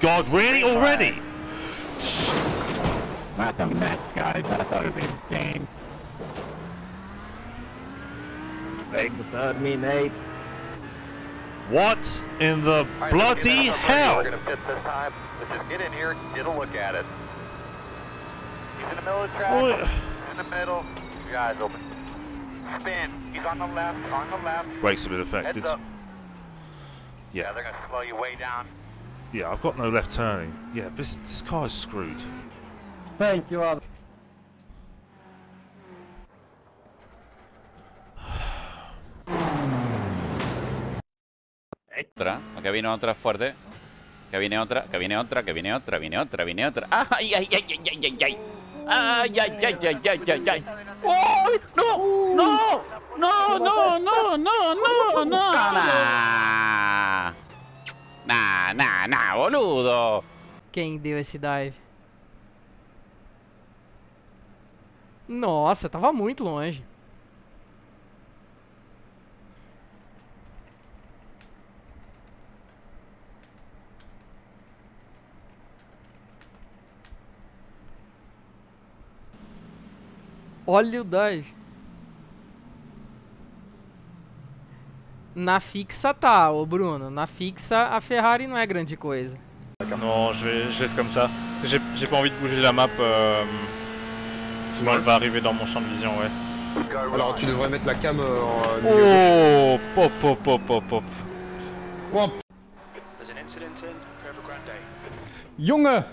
God, really? Already? Not a mess, guys. I thought it was a game. Take the third me, Nate. What in the Alright, let's bloody get that up. hell? We're gonna fit this time. Let's just get in here, get a look at it. He's in the middle of the track. Oh, He's in the middle. Your eyes open. Spin. He's on the left. On the left. Brakes have been affected. Yeah, Yeah, they're gonna slow you way down. Yeah, I've got no left turning. Yeah, this this car is screwed. Thank you. Otra, que viene otra fuerte. Que viene otra, que viene otra, que viene otra, viene otra, viene otra. ¡Ay, ay, ay, ay, ay, ay, ay! ¡Ay, ay, ay, ay, ay, ay, ay! ¡Uy! ¡No! ¡No! ¡No, no, no, no, no, no! ¡Nah! ¡Nah, nah, boludo! Quem deu esse dive? Nossa, tava muito longe. Olha o dive. Na fixa tá, ô Bruno. Na fixa a Ferrari não é grande coisa. Non, je, vais, je laisse comme ça. J'ai pas envie de bouger la map, euh, sinon elle va arriver dans mon champ de vision, ouais. Alors tu devrais mettre la cam euh, en milieu Oh, pop, pop, pop, pop, pop. Oh, Junge!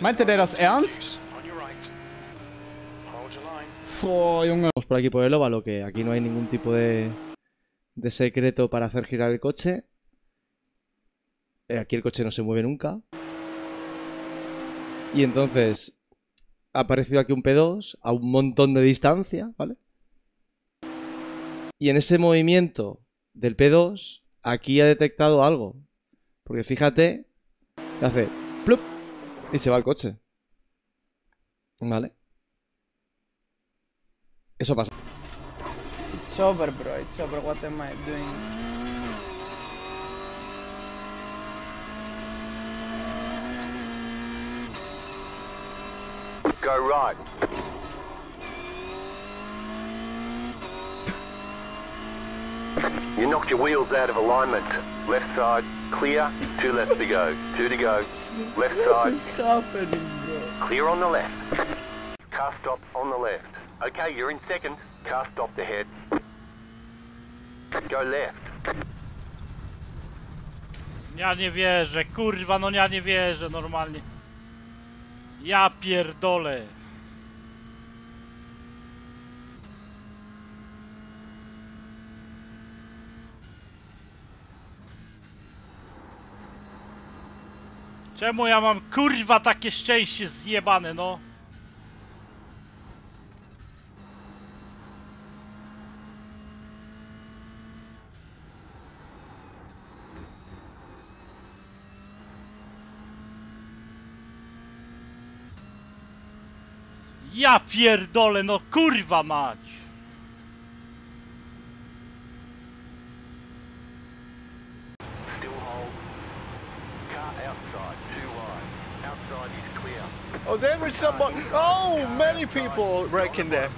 Meinte der das ernst? Vamos por aquí por el óvalo, que aquí no hay ningún tipo de, de secreto para hacer girar el coche. Eh, Aquí el coche no se mueve nunca. Y entonces ha aparecido aquí un P2 a un montón de distancia, ¿vale? Y en ese movimiento del P2, aquí ha detectado algo. Porque fíjate, hace plup y se va el coche. ¿Vale? Eso pasa. It's over, bro. It's over. What am I doing? Go right. You knocked your wheels out of alignment. Left side, clear. Two left to go. Two to go. Left side. happening, bro? Clear on the left. Car stop on the left. Okay, you're in second. Car stopped ahead. Go left. Ja nie wierzę, kurwa, no ja nie wierzę normalnie. Ja pierdolę. Czemu ja mam kurwa takie szczęście zjebane, no? Ja pierdolę, no kurwa mać! Still hold. Car outside. Too wide. Outside is clear. oh, there was someone. Oh, many people wrecking there.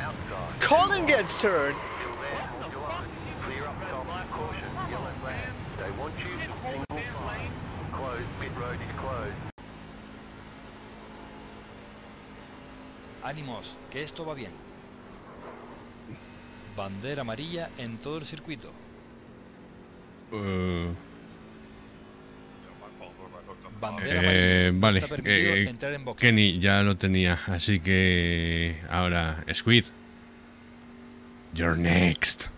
Outside. Colin gets turned. Ánimos, que esto va bien. Bandera amarilla en todo el circuito. Bandera Eh, amarilla. Vale, está eh, entrar en boxes. Kenny ya lo tenía, así que ahora Squid. You're next.